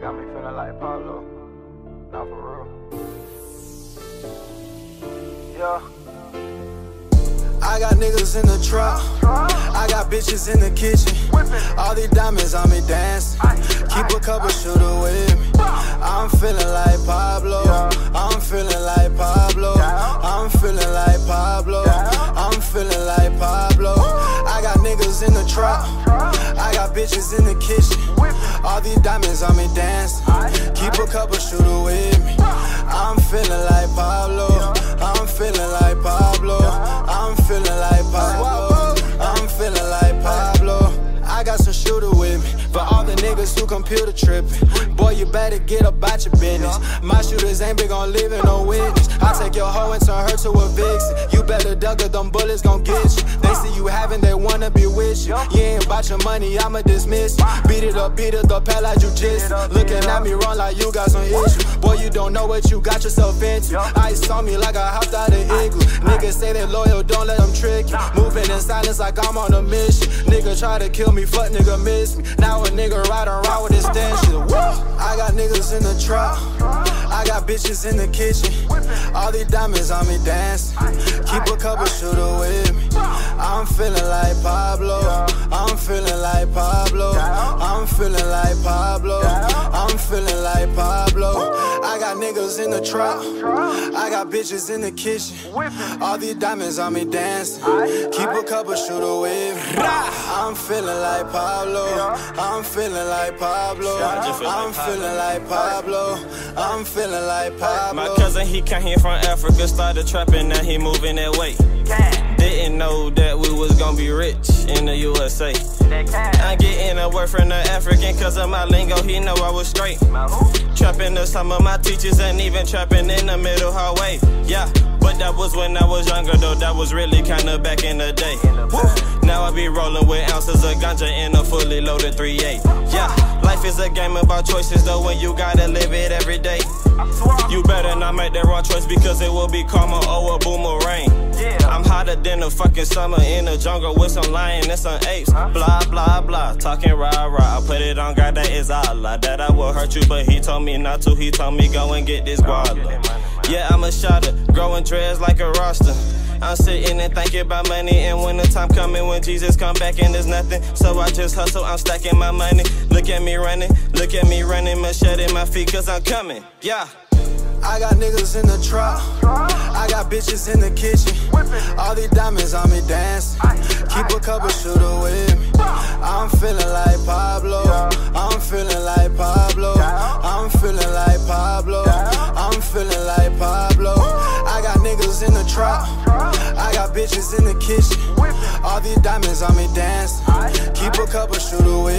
feeling like Pablo. Not for real. Yeah. I got niggas in the trap. I got bitches in the kitchen. All these diamonds on me dance. Keep a couple shooter with me. I'm feeling like Pablo. I'm feeling like Pablo. I'm feeling like Pablo. I'm feeling like Pablo. I got niggas in the trap. Bitches in the kitchen. All these diamonds on me dance. Keep a couple shooter with me. I'm feeling like Pablo. I'm feeling like Pablo. I'm feeling like Pablo. I'm feeling like Pablo. I got some shooter with me. For all the niggas who computer tripping. Boy, you better get about your business. My shooters ain't big on leaving no witness. I take your hoe and turn her to a vixen. You better duck or them bullets gon' get you. They see you having, they wanna be with you. You ain't about your money, I'ma dismiss you. Beat it up, beat it up, hell like you just. Looking at me wrong like you got some issues. Boy, you don't know what you got yourself into. Ice on me like I hopped out of igloo. Niggas say they loyal, don't let them trick you. Moving in silence like I'm on a mission. Nigga try to kill me, fuck nigga miss me. Now a nigga riding around with his stenches. I got niggas in the trap. Bitches in the kitchen. All these diamonds on me dance. Keep a couple shooter with me. I'm feeling like Pablo. I'm feeling like Pablo. In the trap. I got bitches in the kitchen. All these diamonds on me dancing. Keep a couple shooter with me. I'm feeling like Pablo. I'm feeling like Pablo. I'm feeling like Pablo. I'm feeling like Pablo. My cousin, he came here from Africa, started trapping, now he moving that way. Didn't know that we was gonna be rich in the USA. I'm getting a word from the African, cause of my lingo, he know I was straight. Trapping the of my teachers and even trapping in the middle hallway. Yeah, that was when I was younger though, that was really kinda back in the day. Woo. Now I be rolling with ounces of ganja in a fully loaded 3-8. Yeah, life is a game about choices though, when you gotta live it every day. You better not make the wrong choice because it will be karma or a boomerang. I'm hotter than the fucking summer in the jungle with some lion and some apes. Blah, blah, blah. Talking rah, rah. I put it on God, that is Allah. That I will hurt you, but he told me not to. He told me go and get this guala. Yeah, I'm a shotter. Growing dreads like a Rasta. I'm sitting and thinking about money, and when the time coming, when Jesus come back and there's nothing, so I just hustle. I'm stacking my money. Look at me running, look at me running, machete in my feet, cause I'm coming. Yeah. I got niggas in the trap. I got bitches in the kitchen. All these diamonds on me dance. Keep a couple shooter with me. I'm feeling I got bitches in the kitchen. All these diamonds on me dance. Keep a couple shoot with